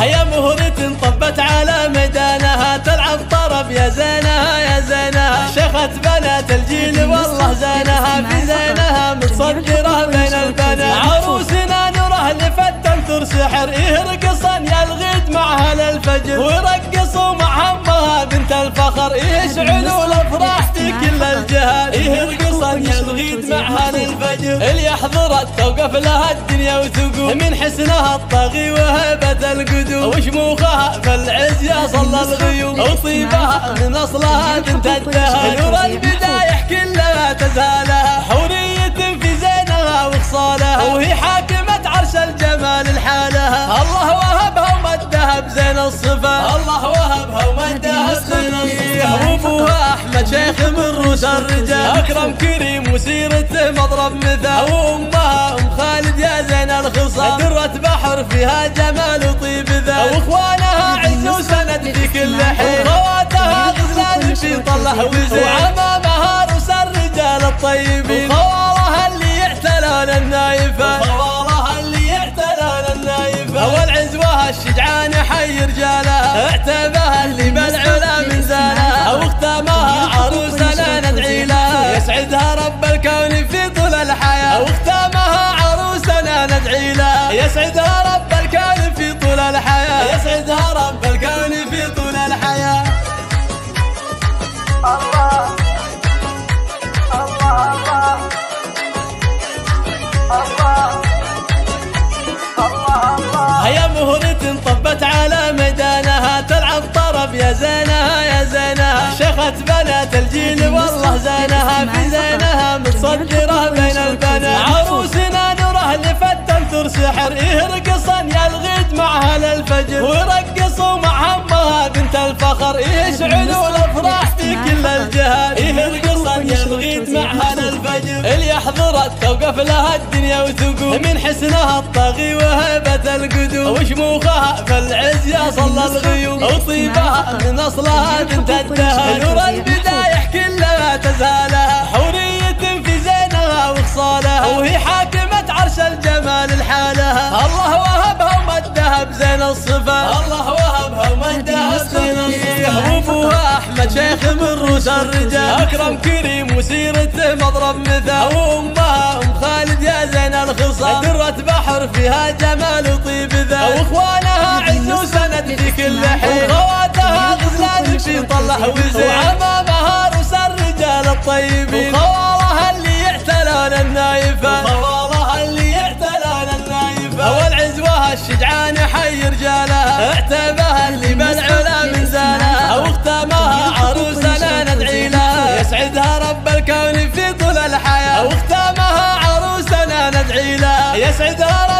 هيا مهرة طبت على ميدانها تلعب طرب يا زينها يا زينها. شيخة بنات الجيل والله زينها. متصدرة بين البنات عروسنا نوره لفتن سحر يرقصن يا الغيد معها للفجر ويرقصوا مع أمها بنت الفخر يشعلوا الأفراح كل الجهات يرقصن يا الغيد معها للفجر اللي حضرت توقف لها الدنيا وثقوب من حسنها الطاغي وهبة القدوم. وشموخها في العز يا صلى الغيوم. وطيبها من أصلها بنت الدهر نور البدايح كلها حورية في زينها وخصالها وهي حاكمة عرش الجمال لحالها الله وهبها ومدها بزين الصفا الله وهبها ومدها بزين الصفا وابوها أحمد شيخ من روس الرجال أكرم كريم وسيرته مضرب مثال. وامها أم خالد يا زين الخصال درة بحر فيها جمال وطيب ذا. واخوانها عز وسند في كل حين. خواتها غزلان في طله وزين. اعتبها اللي بالعلا من زالها واختامها عروسنا ندعي لها يسعدها رب الكون في طول الحياة. واختامها عروسنا ندعي لها يسعدها رب الكون في طول الحياة. يسعدها رب الكون في طول الحياة. هيا مهرة طبت على ميدانها يا زينها يا زينها. شيخة بنات الجيل والله زينها. في زينها متصدرة بين البنات. عروسنا نوره لفتن ثر سحر. يرقصن يا الغيد معها للفجر ويرقصوا مع امها بنت الفخر. يشعلوا الأفراح في كل الجهات يرقصن يا الغيد معها للفجر اللي حضرت توقف لها الدنيا وثقوب. من حسنها الطاغي وهبة القدوم. وشموخها في العز يا صلى الغيوم. وطيبها من اصلها بنت الدهر نور البدايح كلها تزالها حورية في زينها وخصالها. وهي حاكمة عرش الجمال لحالها الله وهبها ومدها بزين الصفا الله وهبها ومدها بزين الصفا وابوها أحمد شيخ من روس الرجال. أكرم كريم وسيرته مضرب مثال. وامها أم خالد يا زين الخصال. درة بحر فيها جمال وطيب ذا. واخوانها عز وسند في كل حين. الطيبين وخوالها اللي يعتلانا النايفة. وخوالها اللي يعتلانا النايفة. والعزوة الشجعان حي رجالها اعتبها اللي بالعلا من زالها واختامها عروسنا ندعي لها يسعدها رب الكون في طول الحياة. واختامها عروسنا ندعي لها يسعدها رب